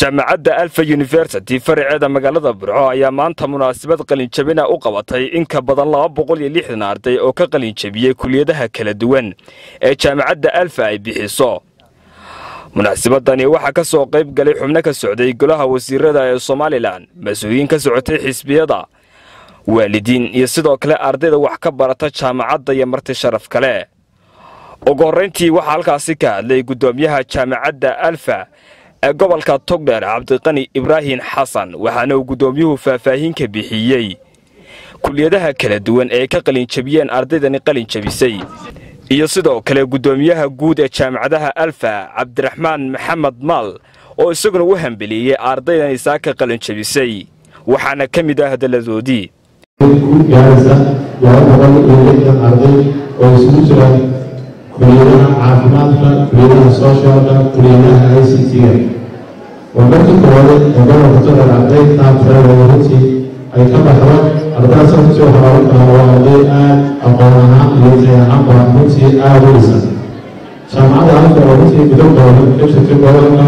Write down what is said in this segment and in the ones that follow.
jaamacadda alfa yunifersity faraceeda magaalada burco ayaa maanta munaasabad qalinjabina u qabatay in ka badan laba boqol iyo lixdan arday oo ka qalinjabiyey kuliyadaha kala duwan ee jaamacadda alfa ay bixiso. Munaasabadani waxaa ka soo qayb galay xubno ka socday golaha wasiirada ee somalilan mas'uuliyiin ka socotay xisbiyada waalidiin iyo sidoo kale ardayda wax ka barata jaamacadda iyo marti sharaf kale. Ugu horrayntii waxaa halkaasi ka hadlay guddoomiyaha jaamacadda alfa ee gobolka togdheer cabdiqani ibraahim xasan waxaana uu guddoomiyuhu faahfaahin ka bixiyey. Kuliyadaha kala duwan ee ka qalinjabiyeen ardaydani qalinjabisay iyo sidoo kale guddoomiyaha guud ee jaamacadaha alfa cabdiraxmaan maxamed maal oo isaguna u hambeliyey ardaydani saaka qalinjabisay waxaana ka mid ah hadalladoodii kuliyadaha caafimaadka kuliyadaha sooshalka kuliyadaha i c t-ga waa markii koowaad ee gobolka togdheer arday taabtirada runtii ay ka baxdo ardaydaas runtii waxaa lagu dhahaa waa arday aad aqoon ahaan iyo tay ahaanba runtii aada u dhisan jaamacadda halka oo runtii kooban ka jirtay gobolka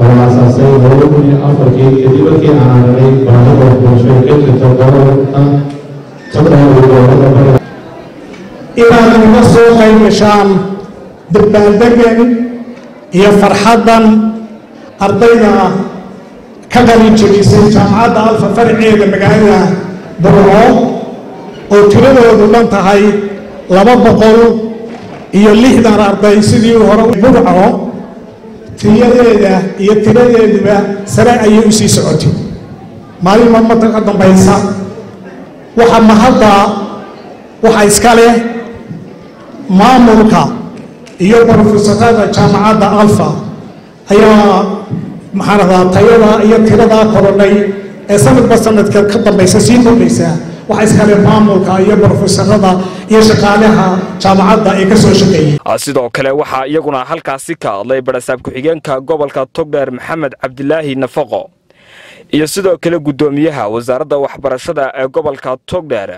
oo la asaasay laba kun iyo afarkii kadib markii aan aragnay baahida waxbarasho ka jirta gobolka gashaan dabaaldegan iyo farxaddan ardayda ka qalin jebisay jaamacadda alfa faraceeda magaalada burco oo tiradoodu dhan tahay laba boqol iyo lixdan arday. Sidii hore burco tiyadeeda iyo tiradeeduba sare ayay u sii socotay. Maalin marmada ka dambaysa waxa mahadda waxa iska leh maamulka iyo brofesorada jaamacadda alfa ayaa maxaan tayada iyo tiradaa korodhay ee sanadba sanadka ka dambaysa sii kordhaysa waxa iskale maamulka iyo brofesorada iyo shaqaalaha jaamacadda ee ka soo shaqeeyey sidoo kale waxaa iyaguna halkaasi ka hadlay barasaab ku-xigeenka gobolka togdheer maxamed cabdilaahi nafaqo. Iyo sidoo kale guddoomiyaha wasaaradda waxbarashada ee gobolka togdheer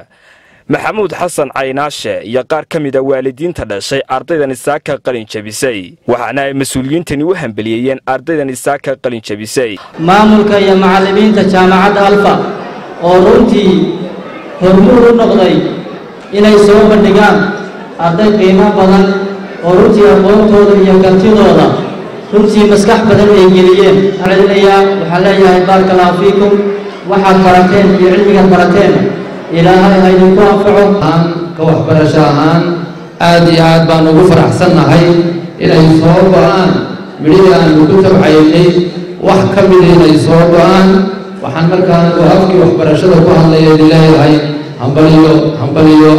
maxamuud xasan caynaashe iyo qaar ka mida waalidiinta dhashay ardaydani saaka qalinjabisay waxaana ay mas'uuliyiintani u hambeliyeeyeen ardaydani saaka qalinjabisay maamulka iyo macallimiinta jaamacadda alfa oo runtii hormuud u noqday inay soo bandhigaan arday qiimo badan oo runtii aqoontooda iyo kartidooda runtii maskax badan ay geliyeen. Celinayaa waxaan leeyahay allahu fiikum waxaad barateen iyo cilmigaad barateen ilaahay ha idinku anfaco. Ka waxbarasho ahaan aad iyo aad baan ugu faraxsannahay. Inay soo go'aan. Midhihii aanu ku tabcaynay wax ka mida inay soo go'aan. Waxaan markaan u afkii waxbarashada ku hadlaya idin leeyahay hambaliyo hambaliyo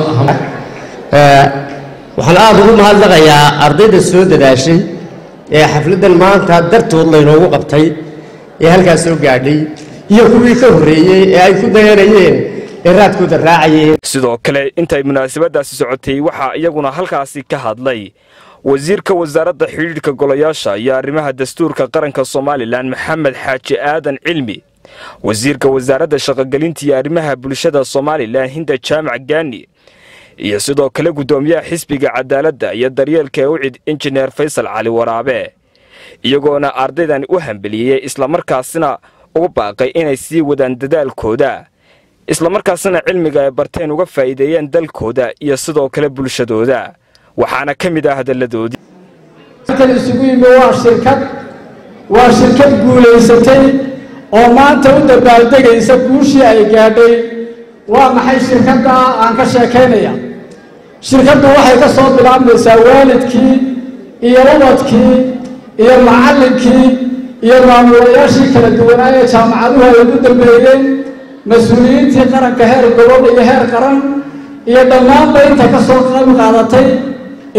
waxaan aada ugu mahadnaqayaa ardayda soo dadaashay ee xafladdan maanta dartood laynoogu qabtay ee halkaas soo gaadhay iyo kuwii ka horreeyey ee ay ku dayanayeen sidoo kale intay munaasabadaasi socotay waxaa iyaguna halkaasi ka hadlay. Wasiirka wasaaradda xidhiidhka golayaasha iyo arrimaha dastuurka qaranka somalilan maxamed xaaji aadan cilmi. Wasiirka wasaaradda shaqogelinta iyo arrimaha bulshada somalilan hinda jaamac gaani iyo sidoo kale guddoomiyaha xisbiga cadaaladda iyo daryeelka ee ucid injineer faysal cali waraabe. Iyagoona ardaydani u hambeliyey islamarkaasina ugu baaqay inay sii wadaan dadaalkooda islamarkaasina cilmiga ay barteen uga faa'iideeyeen dalkooda iyo sidoo kale bulshadooda. Waxaana ka mid ah hadalladoodii isugu yimi waa shirkad waa shirkad guulaysatay oo maanta u dabaaldegaysa guushii ay gaadhay. Waa maxay shirkadda? Aan ka sheekaynaya shirkaddu waxay ka soo bilaabmaysaa waalidkii iyo ubadkii iyo macallinkii iyo maamulayaashii kala duwanaa ee jaamacaduhu ay ugu dambeeyeen mas'uuliyiintii qaranka heer gobol iyo heer qaran iyo dhammaanba inta ka soo qayb qaadatay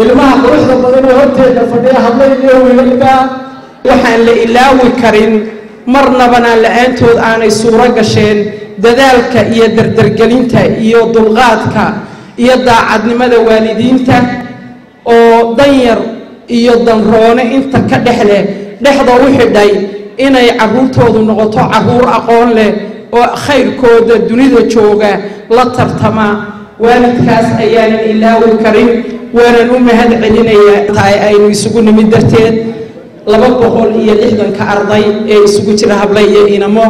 ilmaha quruxda badan ee horteeda fadhiya hadlay iyo wiilalba waxaan la ilaawi karin marnabana la'aantood aanay suuro gasheen dadaalka iyo dardargelinta iyo dulqaadka iyo daacadnimada waalidiinta oo danyar iyo danroone inta ka dhex leh dhexda u xidhay inay carruurtoodu noqoto carruur aqoon leh oo khayrkooda dunida jooga la tartama. Waalidkaas ayaanan ilaawi karin waanan u mahad celinayaa. Tahay aynu isugu nimid darteed laba boqol iyo lixdanka arday ee isugu jira hable iyo inamo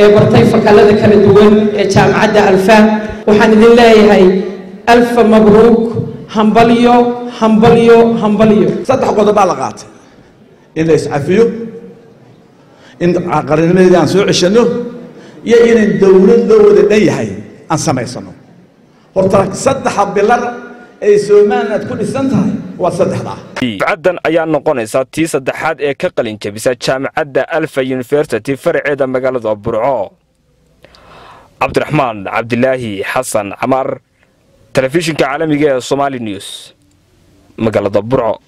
ee bartay fakallada kala duwan ee jaamacadda alfa. Waxaan idin leeyahay alfa mabruuk hambalyo hambalyo hambalyo. Saddex qodob baa la qaatay. In la iscafiyo in qarinimadeedii aan soo ceshanno iyo inaan dowlad loo wada dhan yahay aan samaysano. Horta saddexa bilar ay somaliland ku dhisan tahay waa saddexdaa dufcaddan ayaa noqonaysa tii saddexaad ee ka qalin jabisa jaamacadda alfa university faraceeda magaalada burco. Cabdiraxmaan cabdilaahi xasan camaar telefishinka caalamiga ee somali news magaalada burco